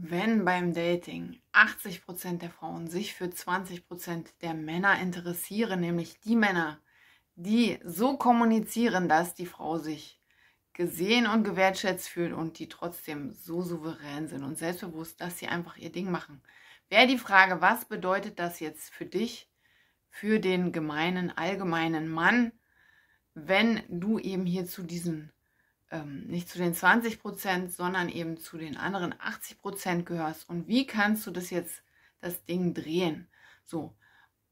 wenn beim Dating 80% der Frauen sich für 20% der Männer interessieren, nämlich die Männer, die so kommunizieren, dass die Frau sich gesehen und gewertschätzt fühlt und die trotzdem so souverän sind und selbstbewusst, dass sie einfach ihr Ding machen. Wäre die Frage, was bedeutet das jetzt für dich, für den gemeinen, allgemeinen Mann, wenn du eben hier zu diesen ähm, nicht zu den 20 Prozent, sondern eben zu den anderen 80 Prozent gehörst. Und wie kannst du das jetzt, das Ding drehen? So.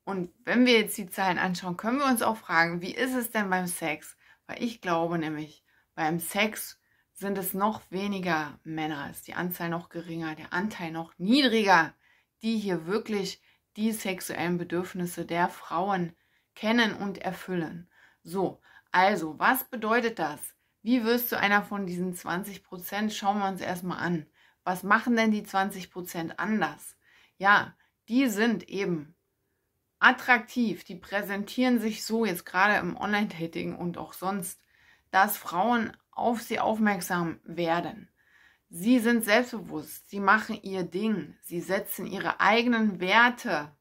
Und wenn wir jetzt die Zahlen anschauen, können wir uns auch fragen, wie ist es denn beim Sex? Weil ich glaube nämlich, beim Sex sind es noch weniger Männer, ist die Anzahl noch geringer, der Anteil noch niedriger, die hier wirklich die sexuellen Bedürfnisse der Frauen kennen und erfüllen. So, also, was bedeutet das? Wie wirst du einer von diesen 20 Prozent? Schauen wir uns erstmal an. Was machen denn die 20 Prozent anders? Ja, die sind eben attraktiv, die präsentieren sich so jetzt gerade im Online-Dating und auch sonst, dass Frauen auf sie aufmerksam werden. Sie sind selbstbewusst, sie machen ihr Ding, sie setzen ihre eigenen Werte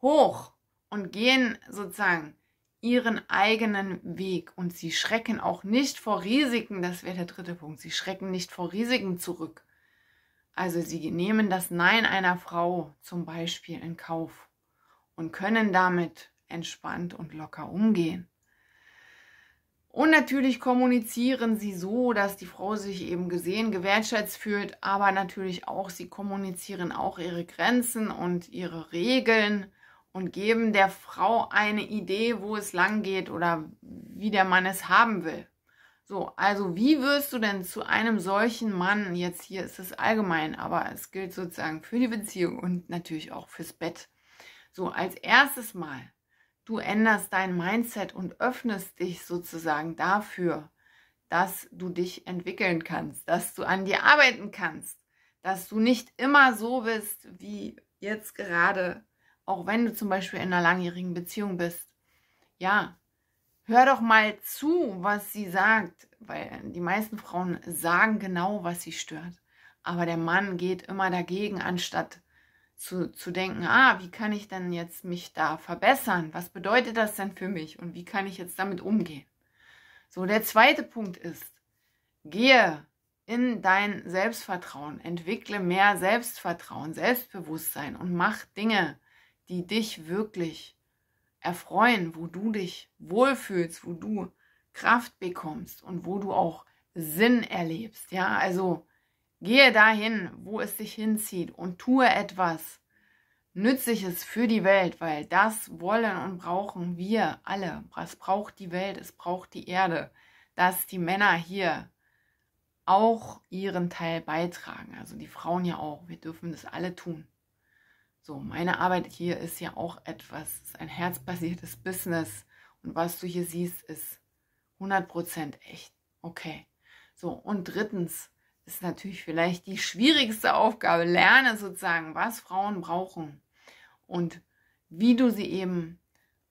hoch und gehen sozusagen ihren eigenen Weg und sie schrecken auch nicht vor Risiken, das wäre der dritte Punkt, sie schrecken nicht vor Risiken zurück. Also sie nehmen das Nein einer Frau zum Beispiel in Kauf und können damit entspannt und locker umgehen. Und natürlich kommunizieren sie so, dass die Frau sich eben gesehen, gewertschätzt fühlt, aber natürlich auch, sie kommunizieren auch ihre Grenzen und ihre Regeln und geben der Frau eine Idee, wo es lang geht oder wie der Mann es haben will. So, also wie wirst du denn zu einem solchen Mann, jetzt hier ist es allgemein, aber es gilt sozusagen für die Beziehung und natürlich auch fürs Bett. So, als erstes Mal, du änderst dein Mindset und öffnest dich sozusagen dafür, dass du dich entwickeln kannst, dass du an dir arbeiten kannst, dass du nicht immer so bist, wie jetzt gerade auch wenn du zum Beispiel in einer langjährigen Beziehung bist, ja, hör doch mal zu, was sie sagt, weil die meisten Frauen sagen genau, was sie stört. Aber der Mann geht immer dagegen, anstatt zu, zu denken, ah, wie kann ich denn jetzt mich da verbessern? Was bedeutet das denn für mich? Und wie kann ich jetzt damit umgehen? So, der zweite Punkt ist, gehe in dein Selbstvertrauen, entwickle mehr Selbstvertrauen, Selbstbewusstsein und mach Dinge, die dich wirklich erfreuen, wo du dich wohlfühlst, wo du Kraft bekommst und wo du auch Sinn erlebst. Ja, also gehe dahin, wo es dich hinzieht und tue etwas Nützliches für die Welt, weil das wollen und brauchen wir alle. Es braucht die Welt, es braucht die Erde, dass die Männer hier auch ihren Teil beitragen. Also die Frauen ja auch. Wir dürfen das alle tun. So, meine Arbeit hier ist ja auch etwas, ein herzbasiertes Business. Und was du hier siehst, ist 100% echt. Okay. So, und drittens ist natürlich vielleicht die schwierigste Aufgabe, lerne sozusagen, was Frauen brauchen und wie du sie eben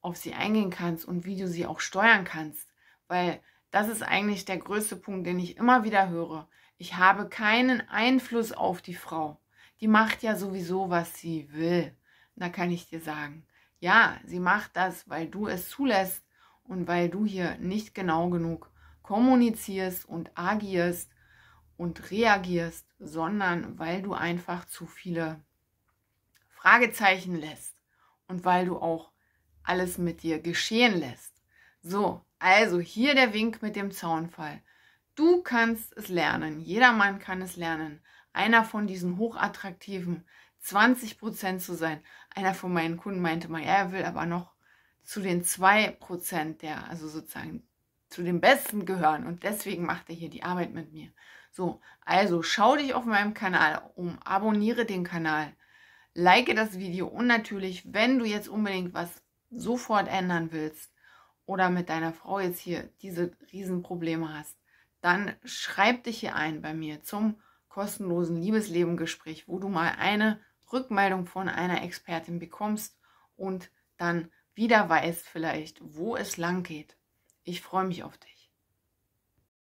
auf sie eingehen kannst und wie du sie auch steuern kannst. Weil das ist eigentlich der größte Punkt, den ich immer wieder höre. Ich habe keinen Einfluss auf die Frau die macht ja sowieso, was sie will. Da kann ich dir sagen, ja, sie macht das, weil du es zulässt und weil du hier nicht genau genug kommunizierst und agierst und reagierst, sondern weil du einfach zu viele Fragezeichen lässt und weil du auch alles mit dir geschehen lässt. So, also hier der Wink mit dem Zaunfall. Du kannst es lernen, jeder Mann kann es lernen, einer von diesen hochattraktiven 20 Prozent zu sein. Einer von meinen Kunden meinte mal, er will aber noch zu den 2 Prozent der, also sozusagen zu den Besten gehören und deswegen macht er hier die Arbeit mit mir. So, also schau dich auf meinem Kanal um, abonniere den Kanal, like das Video und natürlich, wenn du jetzt unbedingt was sofort ändern willst oder mit deiner Frau jetzt hier diese Riesenprobleme hast, dann schreib dich hier ein bei mir zum kostenlosen Liebesleben-Gespräch, wo du mal eine Rückmeldung von einer Expertin bekommst und dann wieder weißt vielleicht, wo es lang geht. Ich freue mich auf dich.